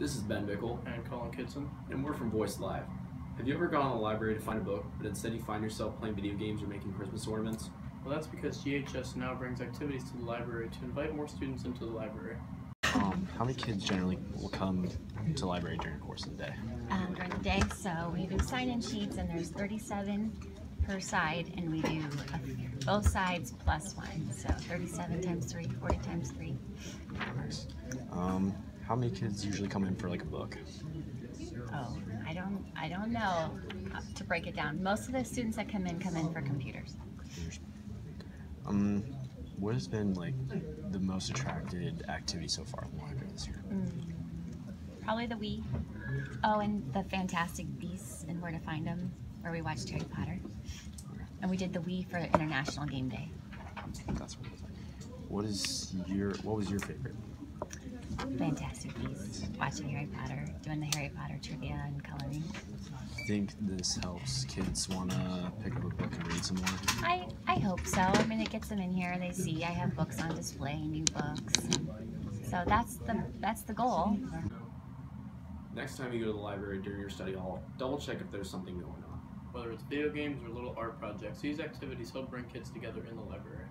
This is Ben Bickel, and Colin Kitson. and we're from Voice Live. Have you ever gone to the library to find a book, but instead you find yourself playing video games or making Christmas ornaments? Well, that's because GHS now brings activities to the library to invite more students into the library. Um, how many kids generally will come to the library during the course of the day? um, during the day. So we do sign-in sheets, and there's 37 per side, and we do both sides plus one. So 37 times three, 40 times three. Nice. Um, how many kids usually come in for like a book? Oh, I don't, I don't know uh, to break it down. Most of the students that come in come in for computers. Um, what has been like the most attracted activity so far in the library this year? Probably the Wii. Oh, and the Fantastic Beasts and Where to Find Them, where we watched Harry Potter. And we did the Wii for International Game Day. That's what. it was. What is your What was your favorite? Fantastic Beasts, watching Harry Potter, doing the Harry Potter trivia and coloring. I think this helps kids want to pick up a book and read some more? I, I hope so. I mean, it gets them in here. They see I have books on display, new books. So that's the that's the goal. Next time you go to the library during your study hall, double check if there's something going on. Whether it's video games or little art projects, these activities help bring kids together in the library.